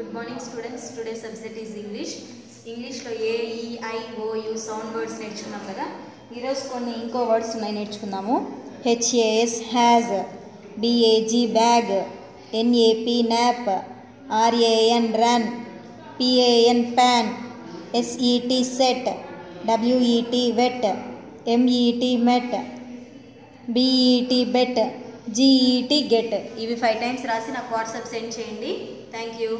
Good morning students today subject is English ఇంగ్లీష్లో ఏ ఈ ఐ సౌండ్ వర్డ్స్ నేర్చుకున్నాం కదా? ఈరోజు కొన్ని ఇంకో వర్డ్స్ ఉన్నాయి నేర్చుకుందాము. H A S has B A G bag N A P nap R A N ran P A N pan S E T set W E T wet M E T met B E T bet G E T get ఇవి five times రాసి నాకు WhatsApp send చేయండి. Thank you